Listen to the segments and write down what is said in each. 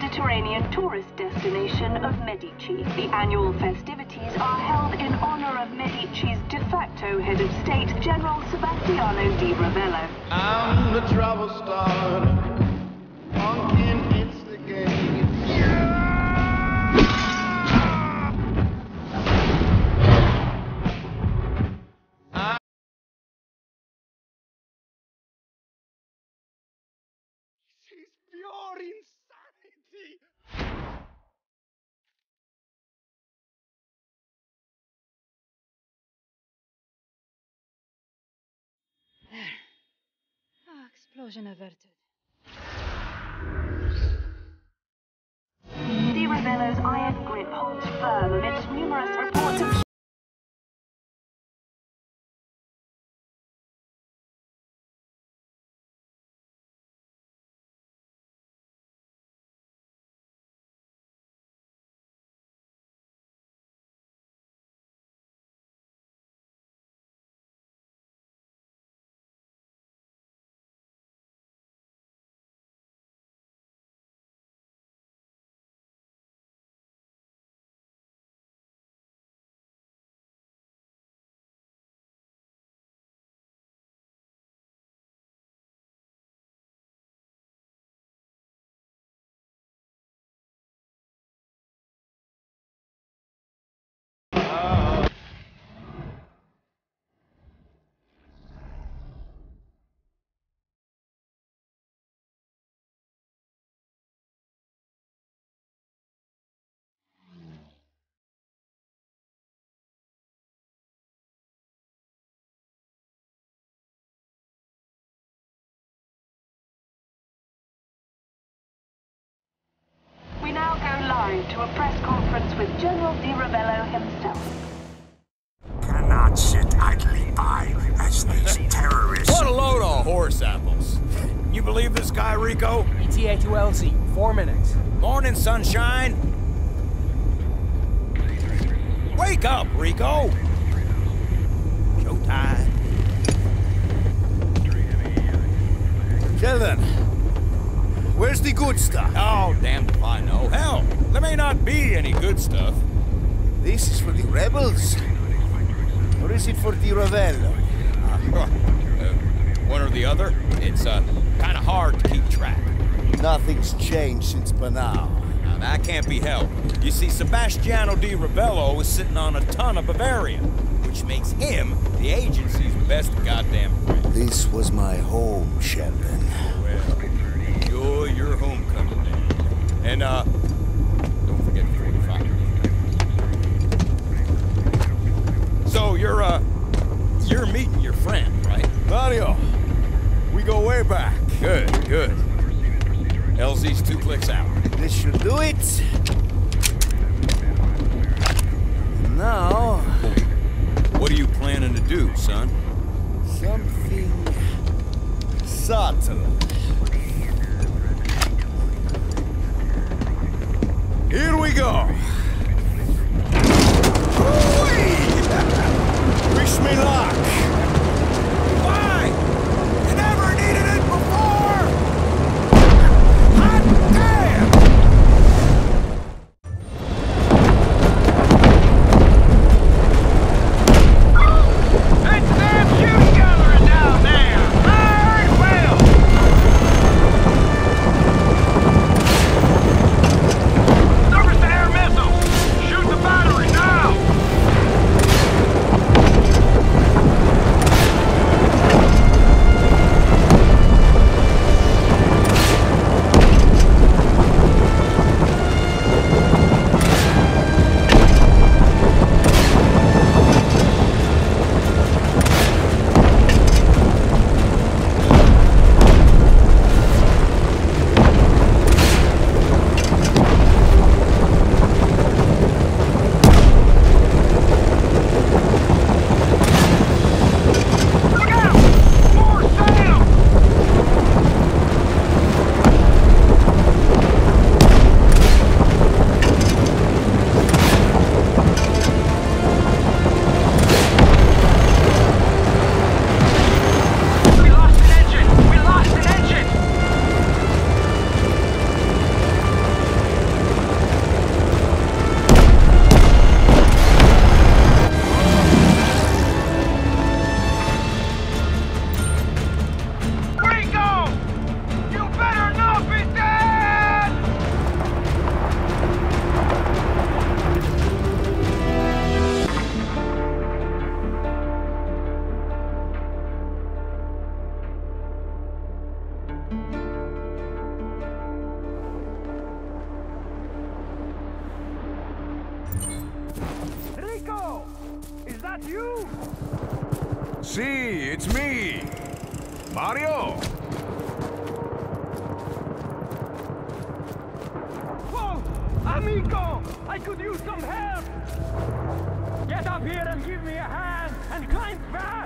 Mediterranean tourist destination of Medici. The annual festivities are held in honor of Medici's de facto head of state, General Sebastiano di Ravello. I'm the trouble starter. Pumpkin, it's. She's pure insanity. Ah, explosion averted. Ravello's iron grip holds firm amidst numerous General Di Ravello himself. cannot sit idly by as these terrorists. What a load of horse apples. You believe this guy, Rico? ETA to LZ, four minutes. Morning, sunshine. Wake up, Rico. Showtime. Sheldon, where's the good stuff? Oh, damned if I know. Hell, there may not be any good stuff. This is for the rebels? Or is it for the Ravello? Uh, one or the other. It's uh, kind of hard to keep track. Nothing's changed since Panau. Now, that can't be helped. You see, Sebastiano di Ravello is sitting on a ton of Bavarium, which makes him the agency's best goddamn friend. This was my home, Sheldon. Well, enjoy your homecoming day. And, uh, don't forget the 45. So, you're, uh, you're meeting your friend, right? Mario, we go way back. Good, good. LZ's two clicks out. This should do it. Now, What are you planning to do, son? something subtle. Here we go. Me luck. Man, you! See, it's me, Mario. Whoa! Amigo! I could use some help! Get up here and give me a hand, and climb fast!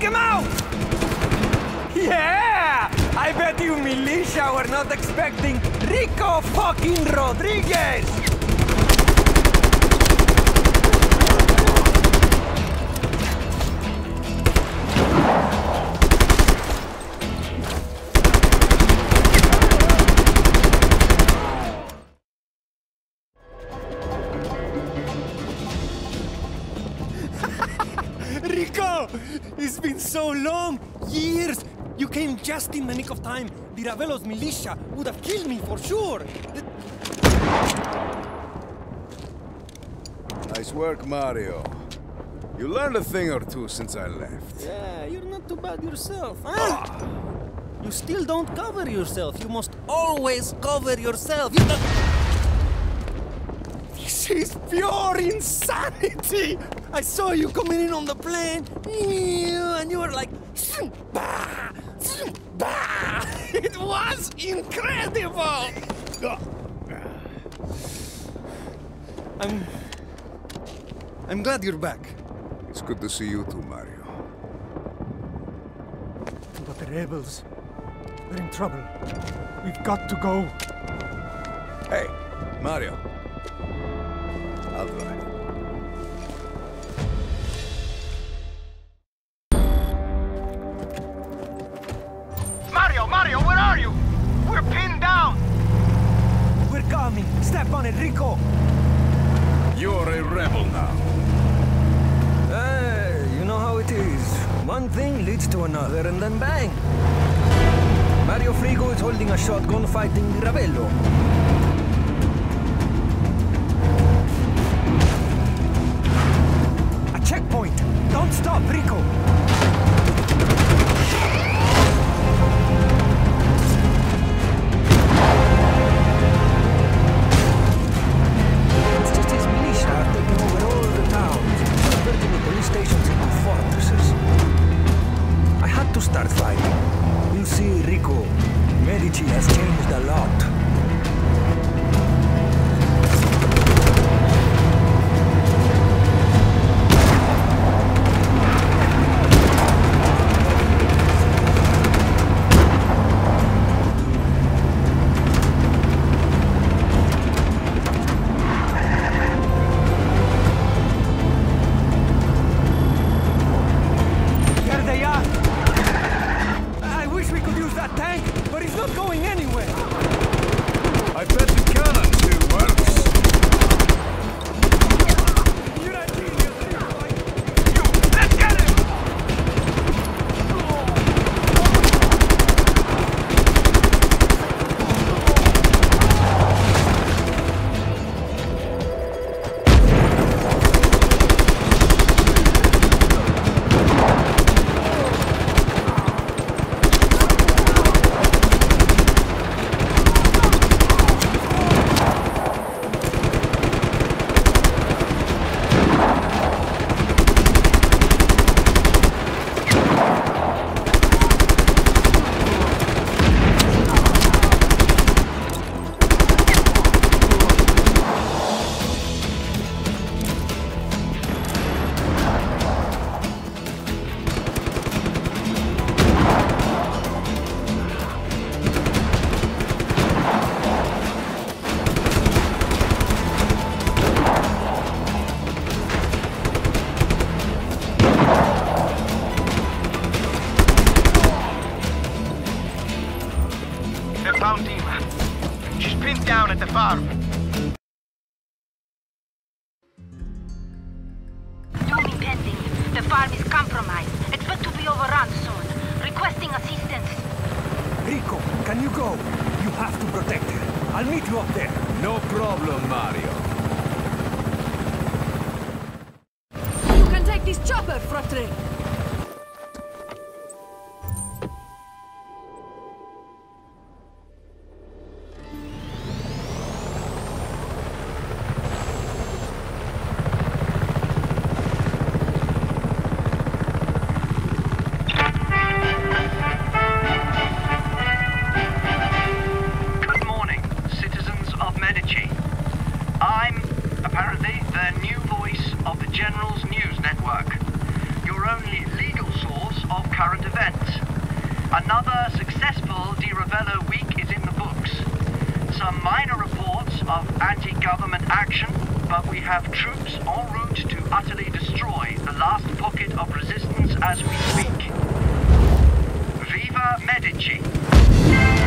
Take him out! Yeah! I bet you militia were not expecting Rico fucking Rodriguez! So long! Years! You came just in the nick of time. The Ravello's militia would have killed me for sure. The- Nice work, Mario. You learned a thing or two since I left. Yeah, you're not too bad yourself, huh? You still don't cover yourself. You must always cover yourself. You don't... This is pure insanity! I saw you coming in on the plane, and you were like, bah, bah. It was incredible! I'm. I'm glad you're back. It's good to see you too, Mario. But the rebels, they're in trouble. We've got to go. Hey, Mario. I'll drive. Mario, Mario, where are you? We're pinned down! We're coming! Step on it, Rico! You're a rebel now. Hey, you know how it is. One thing leads to another, and then bang! Mario Frigo is holding a shotgun fighting Ravello. A checkpoint! Don't stop, Rico! the farm. Only legal source of current events. Another successful Di Ravello week is in the books. Some minor reports of anti-government action, but we have troops en route to utterly destroy the last pocket of resistance as we speak. Viva Medici!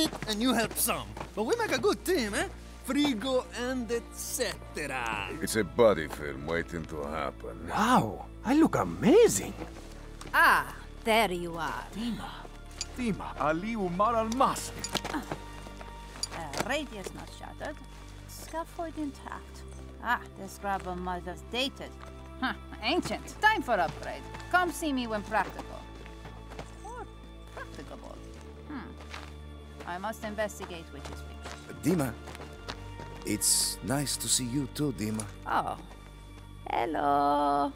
Mean, I did it and you help some. But we make a good team, eh? Frigo and etc. It's a body film waiting to happen. Wow, I look amazing. Ah, there you are. Dima, Ali Umar al-Masri. Uh, radius not shattered. Scaffold intact. Ah, this grabber might have dated. Huh, ancient. Time for upgrade. Come see me when practical. Or practicable. I must investigate which is which. Dima, it's nice to see you too, Dima. Oh. Hello.